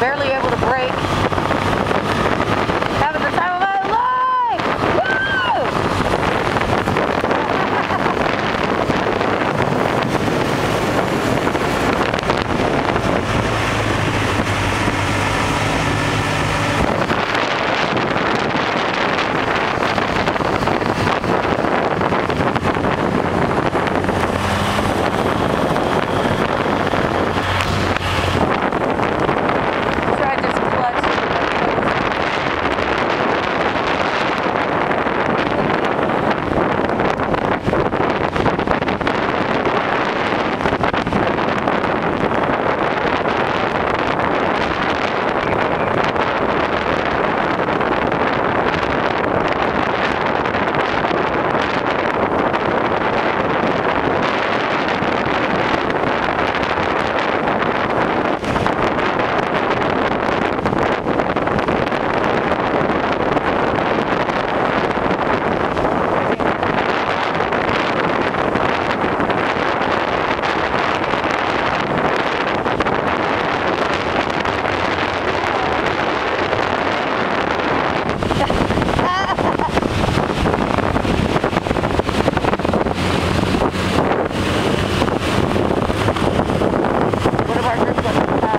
Barely able to brake. Bye-bye.